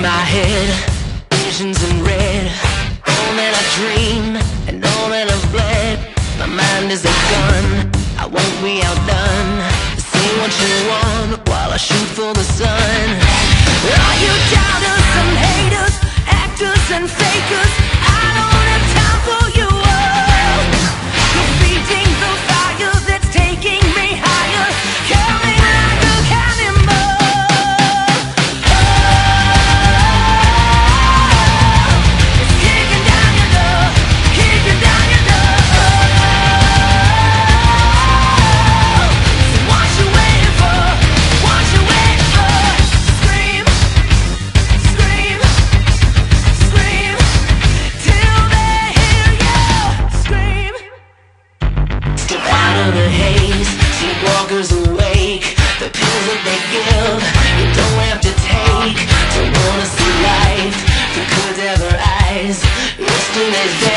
my head, visions in red. All that I dream and all that I've bled, my mind is a gun. suckers awake. The pills that they give You don't have to take. To wanna see life Through cadaver eyes. Yesterday's day